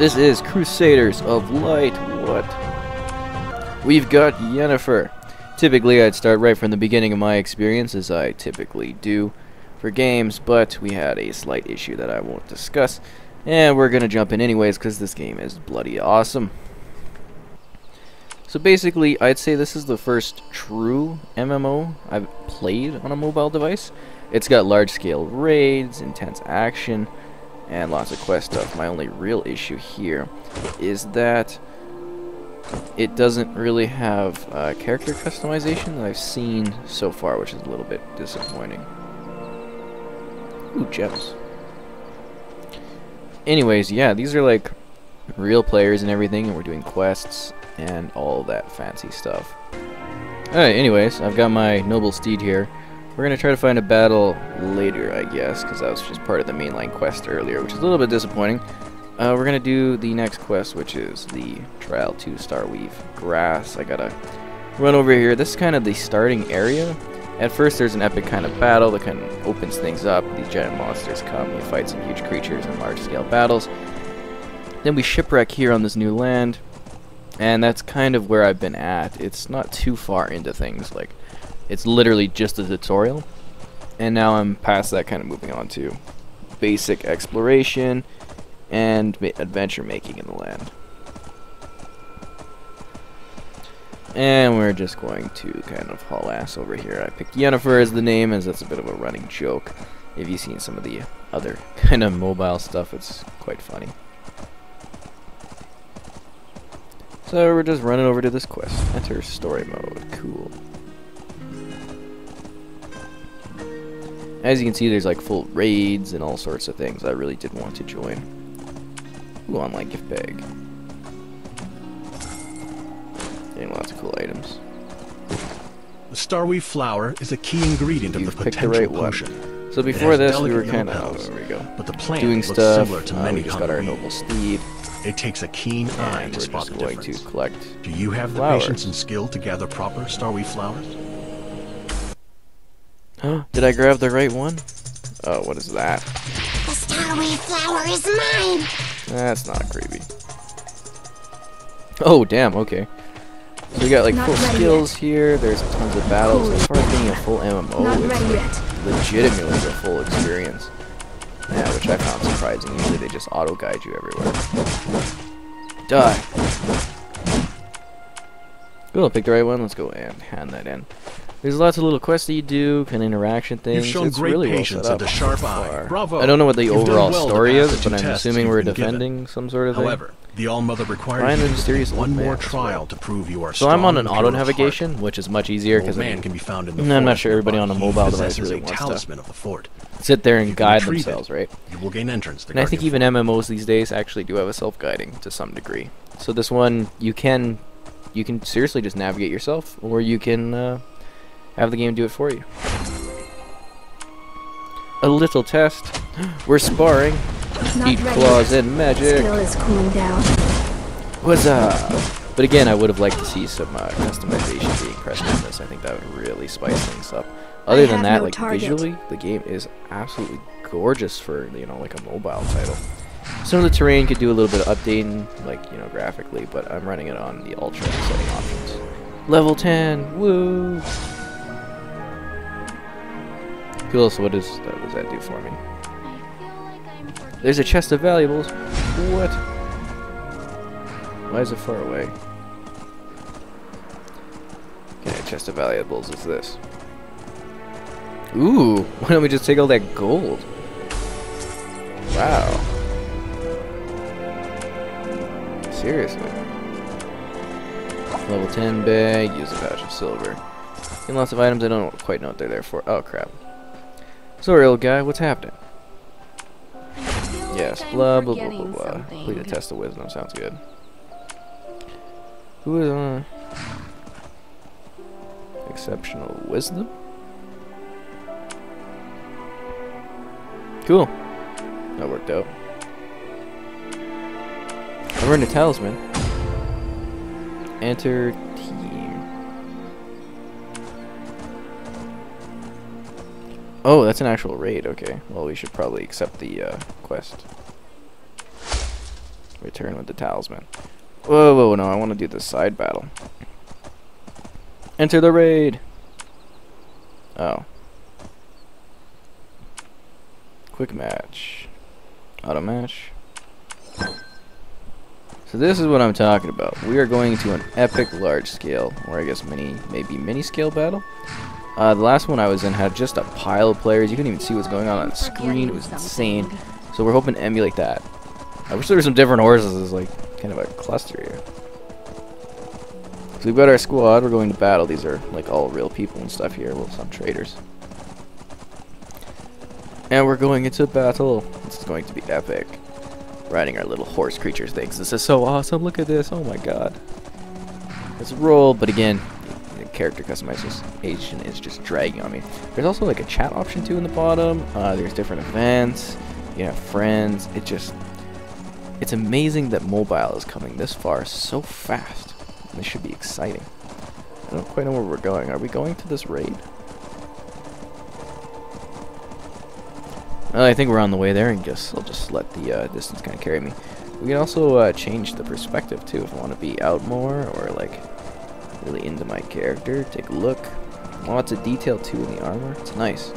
This is Crusaders of Light. What? We've got Yennefer. Typically, I'd start right from the beginning of my experience, as I typically do for games, but we had a slight issue that I won't discuss, and we're going to jump in anyways, because this game is bloody awesome. So basically, I'd say this is the first true MMO I've played on a mobile device. It's got large-scale raids, intense action, and lots of quest stuff. My only real issue here is that it doesn't really have uh, character customization that I've seen so far, which is a little bit disappointing. Ooh, gems. Anyways, yeah, these are like real players and everything, and we're doing quests and all that fancy stuff. Alright, anyways, I've got my noble steed here. We're going to try to find a battle later, I guess, because that was just part of the mainline quest earlier, which is a little bit disappointing. Uh, we're going to do the next quest, which is the Trial 2 Starweave Grass. I gotta run over here. This is kind of the starting area. At first, there's an epic kind of battle that kind of opens things up. These giant monsters come, you fight some huge creatures in large-scale battles. Then we shipwreck here on this new land, and that's kind of where I've been at. It's not too far into things, like it's literally just a tutorial. And now I'm past that kind of moving on to basic exploration and adventure making in the land. And we're just going to kind of haul ass over here. I picked Yennefer as the name as that's a bit of a running joke. If you've seen some of the other kind of mobile stuff, it's quite funny. So we're just running over to this quest. Enter story mode. Cool. As you can see, there's like full raids and all sorts of things I really did want to join. Ooh, online gift bag. Getting lots of cool items. The starweed flower is a key ingredient You've of the picked the potential right one. potion. So before this, we were kind of, oh, we go, but the plant doing looks stuff. similar to Uh, many we just got our noble steed, It takes a keen eye and to spot the difference. to collect. Do you have the flowers. patience and skill to gather proper starweed flowers? Did I grab the right one? Oh, what is that? The starweed flower is mine! That's not creepy. Oh, damn, okay. So we got like Not full skills here, there's tons of battles. As far as being a full MMO, Not it's like legitimately the full experience. Yeah, which I found surprising. Usually they just auto guide you everywhere. Die. Cool, pick the right one. Let's go and hand that in. There's lots of little quests that you do, kind of interaction things. You've shown it's great really well patience set and a sharp eye. Bravo. I don't know what the You've overall well story is, but I'm assuming we're been given. defending some sort of thing. However, the All Mother requires you to mysterious one more trial well. to prove you are So I'm on an auto and pure of navigation, which is much easier because man can be found in the I'm not sure everybody on a mobile device really a wants to of the fort. sit there and guide retrieve it. themselves, right? You will gain entrance And I think even MMOs these days actually do have a self-guiding to some degree. So this one, you can, you can seriously just navigate yourself, or you can uh, have the game do it for you. A little test. We're sparring. Eat claws and magic. Skill is down. What's up? But again, I would have liked to see some uh, customization being present in this. I think that would really spice things up. Other than that, no like target. visually, the game is absolutely gorgeous for you know like a mobile title. Some of the terrain could do a little bit of updating, like you know graphically, but I'm running it on the ultra setting options. Level 10, woo! So what that, what does that do for me? There's a chest of valuables. What? Why is it far away? Okay, chest of valuables is this. Ooh, why don't we just take all that gold? Wow. Seriously. Level 10 bag, use a pouch of silver. And lots of items I don't quite know what they're there for. Oh crap. Sorry old guy, what's happening? Yes, blah blah blah blah blah. Complete a test of wisdom, sounds good. Who is on exceptional wisdom? Cool. That worked out. I earned a talisman. Enter team. Oh, that's an actual raid. Okay. Well, we should probably accept the uh, quest. Return with the talisman. Whoa, whoa, no, I want to do the side battle. Enter the raid! Oh. Quick match. Auto match. So this is what I'm talking about. We are going to an epic large scale, or I guess mini, maybe mini scale battle. Uh, the last one I was in had just a pile of players. You couldn't even see what's going on on screen. It was insane. So we're hoping to emulate that. I wish there were some different horses. It's like kind of a cluster here. So we've got our squad. We're going to battle. These are like all real people and stuff here. Well, some traders. And we're going into battle. This is going to be epic riding our little horse creatures things. This is so awesome. Look at this. Oh my god. Let's roll. But again, character customization is just dragging on me. There's also like a chat option too in the bottom. Uh, there's different events. You have friends. It just... It's amazing that mobile is coming this far so fast. This should be exciting. I don't quite know where we're going. Are we going to this raid? Well, I think we're on the way there, and just I'll just let the uh, distance kind of carry me. We can also uh, change the perspective too if I want to be out more or like really into my character. Take a look. Lots of detail too in the armor. It's nice.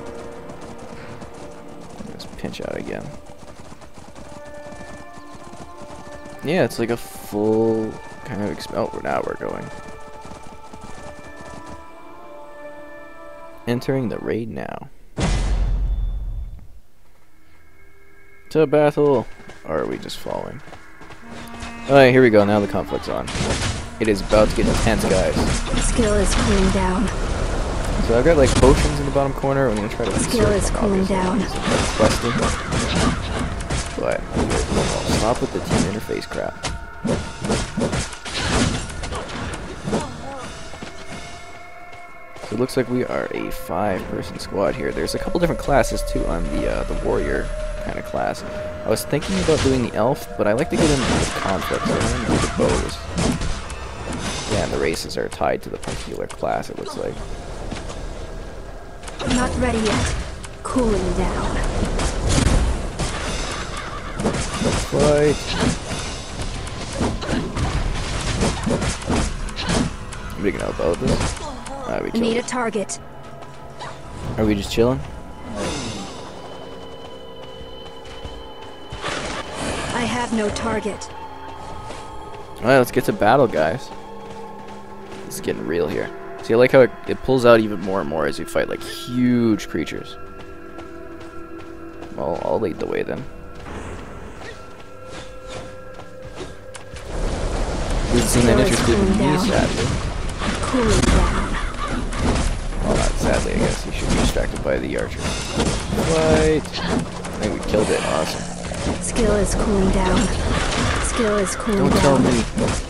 Let's pinch out again. Yeah, it's like a full kind of exp- oh, now we're going. Entering the raid now. To battle! Or are we just following? Alright, here we go. Now the conflict's on. It is about to get intense, guys. Skill is cooling down. So I've got like potions in the bottom corner. I'm gonna try to Skill is cooling down. questing. But I'll stop with the team interface crap. So it looks like we are a five-person squad here. There's a couple different classes too on the uh, the warrior kind of class. I was thinking about doing the elf, but I like to get into the conflict, so I'm gonna do the bows. Yeah, and the races are tied to the particular class. It looks like. I'm Not ready yet. Cooling down. Fight. What are you gonna about this? Ah, we killed Need a target. Are we just chilling? I have no target. Alright, let's get to battle, guys. It's getting real here. See, I like how it, it pulls out even more and more as you fight like huge creatures. Well, I'll lead the way then. Doesn't seem that Skill interested in me, sadly. Well, not sadly, I guess. He should be distracted by the archer. Fight! I think we killed it. Awesome. Skill is cooling down. Skill is cooling Don't down. tell me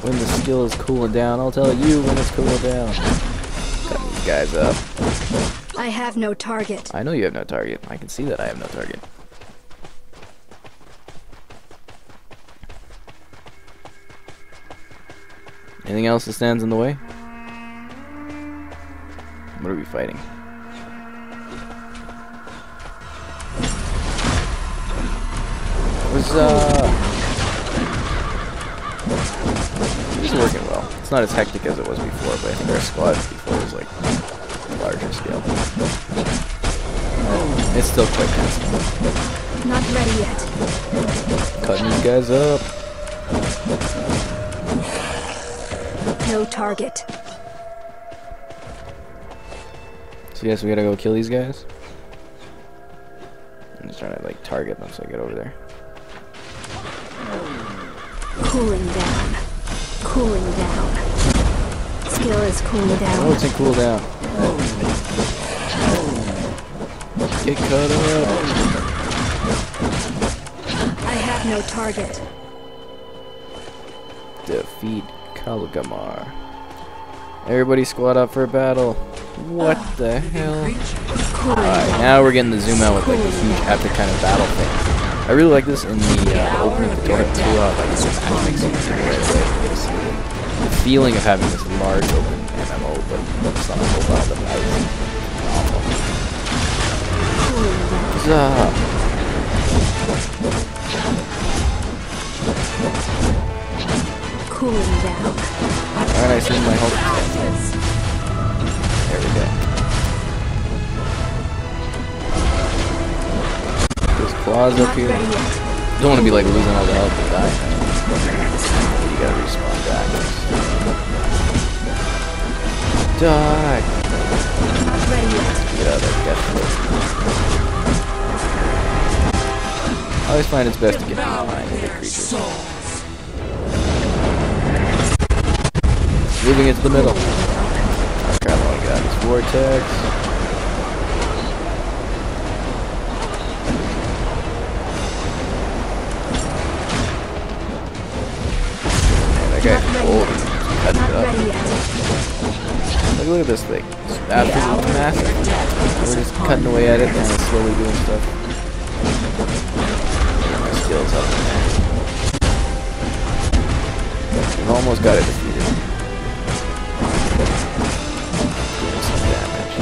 when the skill is cooling down. I'll tell you when it's cooling down. Cutting these guys up. I have no target. I know you have no target. I can see that I have no target. Anything else that stands in the way? What are we fighting? Was uh This is working well. It's not as hectic as it was before, but I think our squad before was like larger scale. It's still quite. Not ready yet. Cutting these guys up. No target. So yes, we gotta go kill these guys. I'm just trying to like target them so I get over there. Cooling down. Cooling down. Skill is Oh, down. it's in cooldown. Get cut up. I have no target. Defeat Kalagamar. Everybody squad up for a battle. What the hell? Alright, now we're getting the zoom out with like the huge epic kind of battle thing. I really like this in the, uh, the opening tutorial too, uh, like the The feeling of having this large open MMO, but it's not a mobile device. Awful. Cooling down. Cooling down. Alright, I see my health. There we go. There's claws up here. Don't want to be like losing all the health and dying. You gotta respawn back. Die! Get out of there, flip. I always find it's best to get behind the. Moving into the middle. Oh crap, oh my god, this vortex. Not Like, look at this thing. It's absolutely massive. We're just cutting away at it and slowly doing stuff. My skills up. We've almost got it defeated. Doing some damage.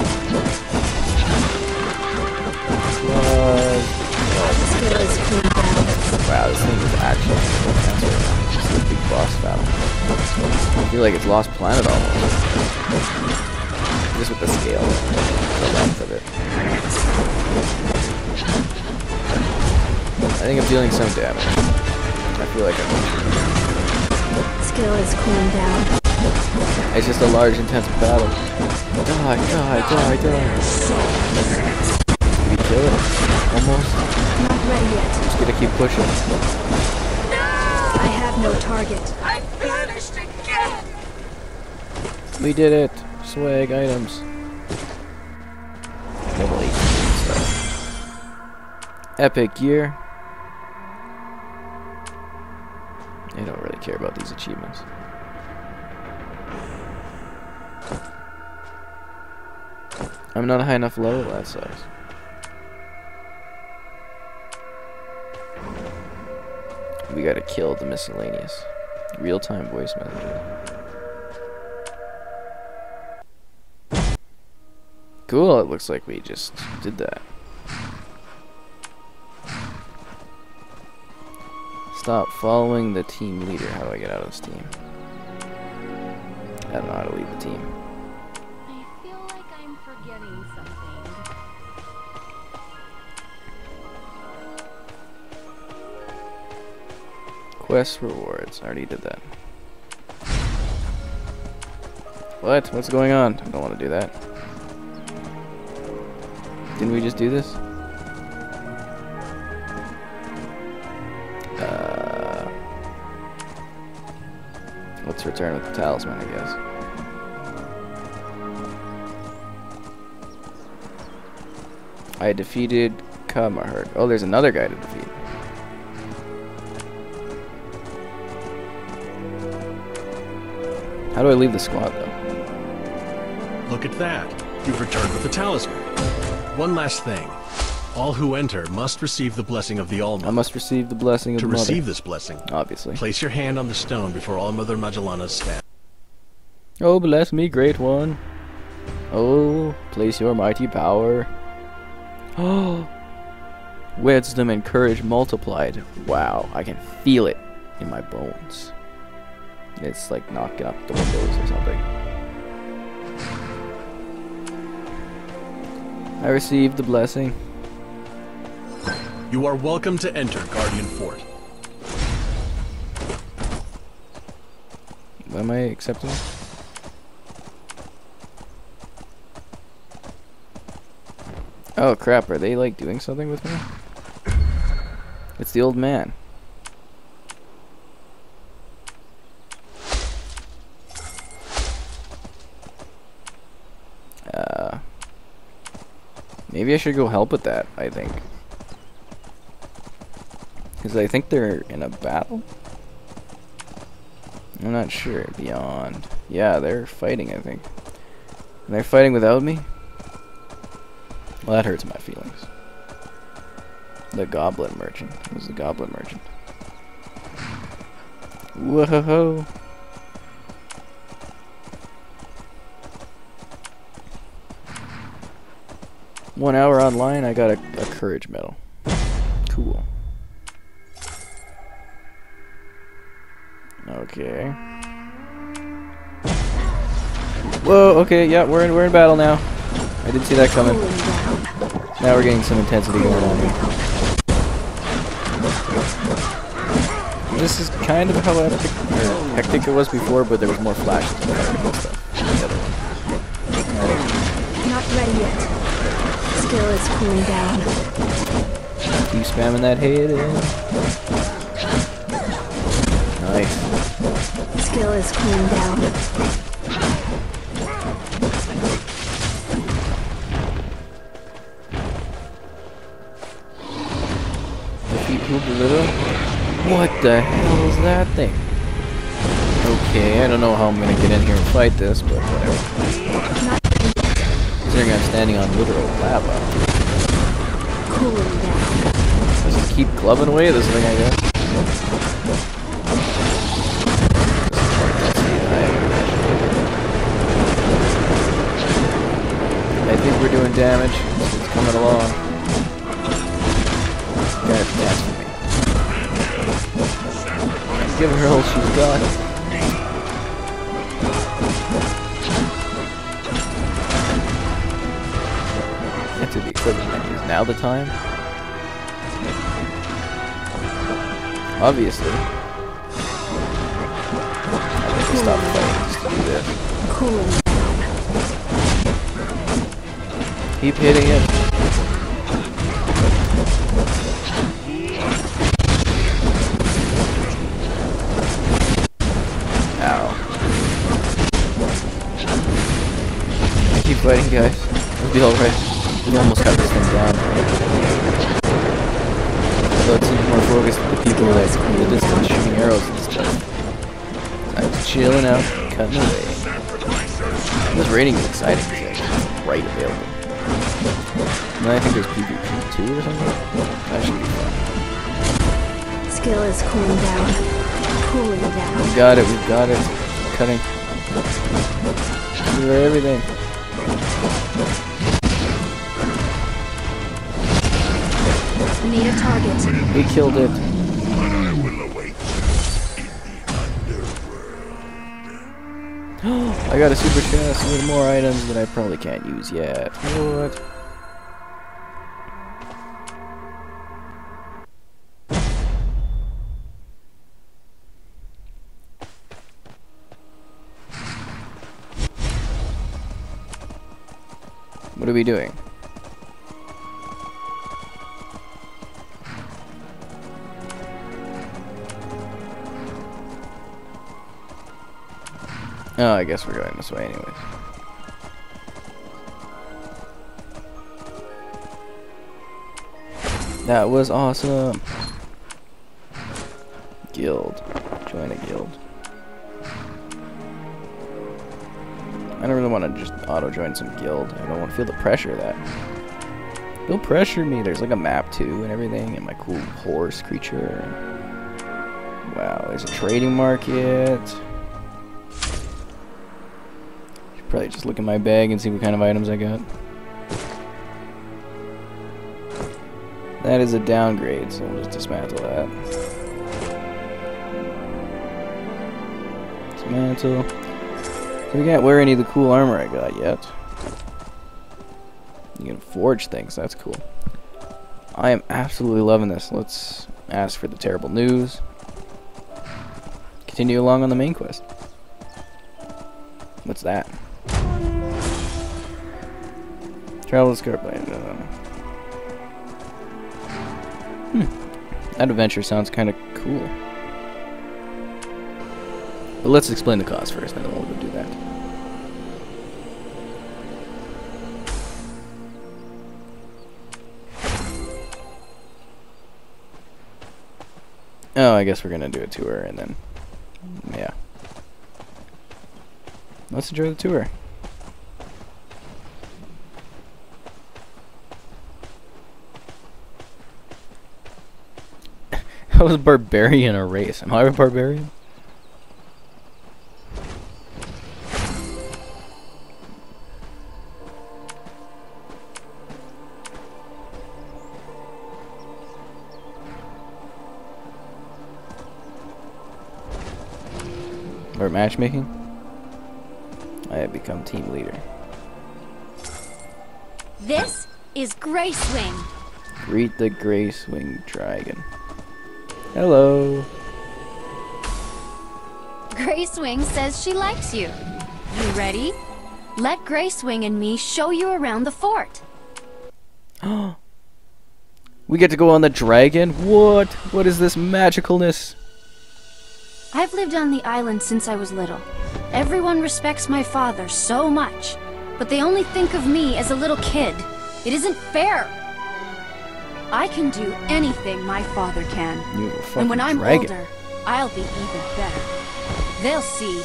Wow, oh, this thing is actually a big boss battle. I feel like it's Lost Planet almost. Just with the scale, the length of it. I think I'm dealing some damage. I feel like I'm. Skill is cooling down. It's just a large, intense battle. Die, die, die, die. Did we kill it? Almost. Not ready yet. Just gotta keep pushing. No! I have no target. Again! We did it. Swag items. Level 18 stuff. Epic gear. I don't really care about these achievements. I'm not a high enough level that size. We gotta kill the miscellaneous. Real-time voice messages. Cool, it looks like we just did that. Stop following the team leader. How do I get out of this team? I don't know how to leave the team. Quest rewards. I already did that. What? What's going on? I don't want to do that. Didn't we just do this? Uh, let's return with the talisman, I guess. I defeated Kamahurt. Oh, there's another guy to defeat. How do I leave the squad, though? Look at that. You've returned with the talisman. One last thing. All who enter must receive the blessing of the I must receive the blessing of To the Mother. receive this blessing, Obviously. place your hand on the stone before All-Mother Magellana's stand. Oh, bless me, great one. Oh, place your mighty power. Oh, wisdom and courage multiplied. Wow, I can feel it in my bones. It's like knocking up the windows or something. I received the blessing. You are welcome to enter Guardian Fort. Am I accepting? Oh crap, are they like doing something with me? It's the old man. Maybe I should go help with that, I think. Because I think they're in a battle? I'm not sure. Beyond. Yeah, they're fighting, I think. And they're fighting without me? Well, that hurts my feelings. The Goblin Merchant. Who's the Goblin Merchant? Whoa! One hour online, I got a, a courage medal. Cool. Okay. Whoa, okay, yeah, we're in, we're in battle now. I didn't see that coming. Now we're getting some intensity going on here. This is kind of how or hectic it was before, but there was more flashes. Not ready yet. Skill is cooling down. Keep spamming that head in. Nice. Skill is cooling down. What the hell is that thing? Okay, I don't know how I'm gonna get in here and fight this, but whatever. Not. Considering I'm standing on literal lava. Cooling down. Just keep clubbing away this thing, I guess. I think we're doing damage. It's coming along. Gotta me. Give her all she's got. Enter the equipment menu. Now the time? Obviously. I think I stopped fighting just to do this. Down. Keep hitting it. Ow. Keep fighting, guys. It'll be alright. We almost got this thing down. Although it seems more focused on the people that in the distance shooting arrows and stuff. I'm chilling out, cutting away. This rating is exciting because it's right available. And I think there's PvP 2 or something. That should be fun. Skill is cooling down. Cooling down. We've got it, we've got it. Cutting. Through everything. Need a target. We killed it. I got a super chest with more items that I probably can't use yet. What? What are we doing? Oh, I guess we're going this way anyways. That was awesome. Guild. Join a guild. I don't really want to just auto join some guild. I don't want to feel the pressure of that. Don't pressure me. There's like a map too and everything, and my cool horse creature. Wow, there's a trading market. Probably just look in my bag and see what kind of items I got. That is a downgrade, so we'll just dismantle that. Dismantle. So we can't wear any of the cool armor I got yet. You can forge things, that's cool. I am absolutely loving this. Let's ask for the terrible news. Continue along on the main quest. What's that? Travel Scarplane. Hmm. That adventure sounds kind of cool. But let's explain the cause first, and then we'll go do that. Oh, I guess we're gonna do a tour, and then, yeah. Let's enjoy the tour. How is barbarian a race? Am I a barbarian? or matchmaking. I have become team leader. This is Gracewing. Greet the Grace Winged Dragon. Hello. Gracewing says she likes you. You ready? Let Gracewing and me show you around the fort. Oh. we get to go on the dragon? What? What is this magicalness? I've lived on the island since I was little. Everyone respects my father so much, but they only think of me as a little kid. It isn't fair. I can do anything my father can. And when I'm dragon. older, I'll be even better. They'll see.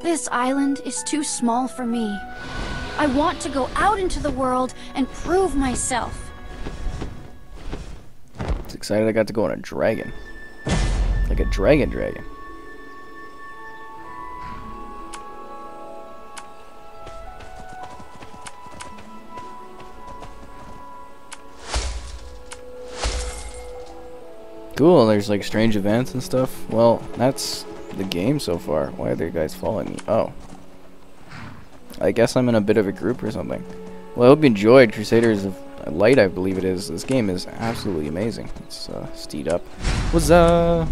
this island is too small for me. I want to go out into the world and prove myself. It's excited I got to go on a dragon. Like a dragon dragon. Cool, there's like strange events and stuff. Well, that's the game so far. Why are there guys following me? Oh. I guess I'm in a bit of a group or something. Well, I hope you enjoyed Crusaders of Light, I believe it is. This game is absolutely amazing. It's uh, steed up. What's up?